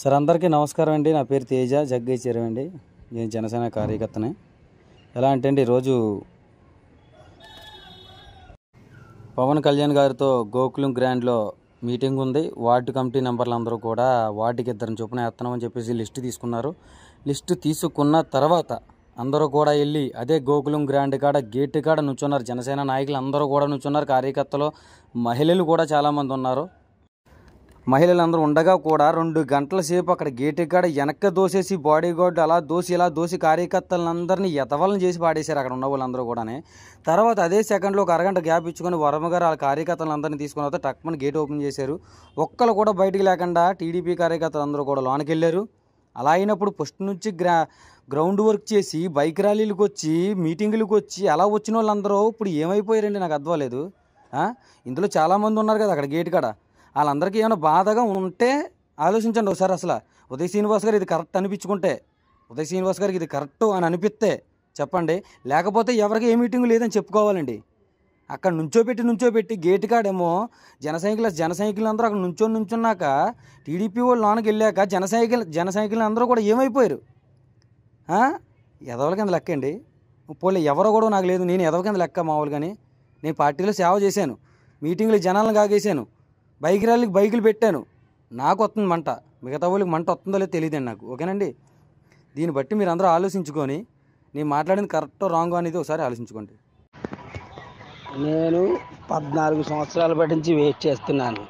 Sir అందరికీ నమస్కారం అండి. నా పేరు తేజ జగ్గయ్య చెరువు అండి నేను జనసేన కార్యకర్తనే. ఎలా అంటే అండి ఈరోజు పవన్ కళ్యాణ్ గారితో గోకులం గ్రాండ్లో మీటింగ్ ఉంది. వార్డు కమిటీ నెంబర్లు అందరూ కూడా వార్డుకి ఇద్దరిని చొప్పున వేస్తున్నామని చెప్పేసి లిస్టు తీసుకున్నారు. లిస్టు తీసుకున్న తర్వాత అందరూ కూడా వెళ్ళి అదే గోకులం గ్రాండ్ కాడ గేట్ కాడ నుంచున్నారు. జనసేన నాయకులు అందరూ కూడా నుంచున్నారు. కార్యకర్తలు మహిళలు కూడా చాలామంది ఉన్నారు. మహిళలందరూ ఉండగా కూడా రెండు గంటల సేపు అక్కడ గేటు కాడ వెనక్క దోసేసి బాడీ గార్డ్ అలా దోసి ఇలా దోసి కార్యకర్తలందరినీ ఎతవలను చేసి పాడేశారు అక్కడ ఉన్న వాళ్ళందరూ కూడా తర్వాత అదే సెకండ్లో ఒక అరగంట గ్యాప్ ఇచ్చుకొని వరమ గారు ఆ కార్యకర్తలందరినీ తీసుకున్న తర్వాత టక్మన్ గేట్ ఓపెన్ చేశారు. ఒక్కరు కూడా బయటికి లేకుండా టీడీపీ కార్యకర్తలు అందరూ కూడా లోనికి వెళ్ళారు. అలా అయినప్పుడు ఫస్ట్ నుంచి గ్రా గ్రౌండ్ వర్క్ చేసి బైక్ ర్యాలీలకు వచ్చి మీటింగులకు వచ్చి అలా వచ్చిన వాళ్ళందరూ ఇప్పుడు ఏమైపోయారండి? నాకు అర్థం లేదు ఇందులో చాలామంది ఉన్నారు కదా అక్కడ గేట్ కాడ. వాళ్ళందరికీ ఏమైనా బాధగా ఉంటే ఆలోచించండి ఒకసారి అసలు. ఉదయ్ శ్రీనివాస్ గారు ఇది కరెక్ట్ అనిపించుకుంటే ఉదయ్ శ్రీనివాస్ గారికి ఇది కరెక్ట్ అని అనిపిస్తే చెప్పండి. లేకపోతే ఎవరికి ఏ మీటింగ్ లేదని చెప్పుకోవాలండి. అక్కడ నుంచోబెట్టి నుంచోబెట్టి గేట్ కాడేమో జన సైకిల్ జన సైకిల్ అందరూ అక్కడ నుంచో నుంచున్నాక టీడీపీ వాళ్ళు లోనకి వెళ్ళాక జన సైకిల్ జన సైకిల్ అందరూ కూడా ఏమైపోయారు? ఎదవల కింద లెక్క అండి పోలే ఎవరో కూడా నాకు లేదు నేను ఎదవ కింద లెక్క మామూలు కానీ నేను పార్టీలో సేవ చేశాను. మీటింగ్లు జనాలను కాగేశాను. బైక్ ర్యాలీకి బైకులు పెట్టాను. నాకు వస్తుంది మంట. మిగతా వాళ్ళకి మంట వస్తుందో లేదో తెలియదండి నాకు. ఓకేనండి? దీన్ని బట్టి మీరు అందరూ ఆలోచించుకొని నేను మాట్లాడింది కరెక్ట్ రాంగ్ అనేది ఒకసారి ఆలోచించుకోండి. నేను పద్నాలుగు సంవత్సరాల బట్టి నుంచి వెయిట్ చేస్తున్నాను.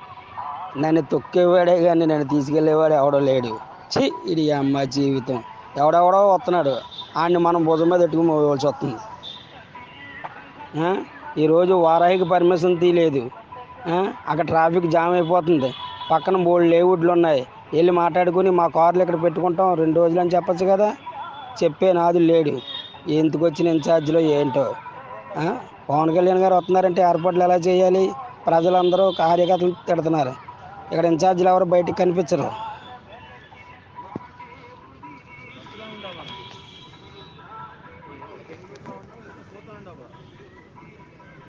నన్ను తొక్కేవాడే కానీ నన్ను తీసుకెళ్ళేవాడు ఎవడో లేడు. ఛీ ఇది అమ్మ జీవితం. ఎవడెవడో వస్తున్నాడు. ఆయన్ని మనం భుజం మీద ఎట్టుకుని పోవాల్సి వస్తుంది. ఈరోజు వారాయికి పర్మిషన్ తీయలేదు అక్కడ ట్రాఫిక్ జామ్ అయిపోతుంది. పక్కన మూడు లేవుడ్లు ఉన్నాయి. వెళ్ళి మాట్లాడుకుని మా కార్లు ఇక్కడ పెట్టుకుంటాం. రెండు రోజులు అని చెప్పచ్చు కదా. చెప్పే నాదు లేడు. ఎందుకు వచ్చిన ఇన్ఛార్జ్లో ఏంటో? పవన్ కళ్యాణ్ గారు వస్తున్నారంటే ఏర్పాట్లు ఎలా చేయాలి? ప్రజలందరూ కార్యకర్తలు తిడుతున్నారు. ఇక్కడ ఇన్ఛార్జీలు ఎవరు బయటకు కనిపించరు.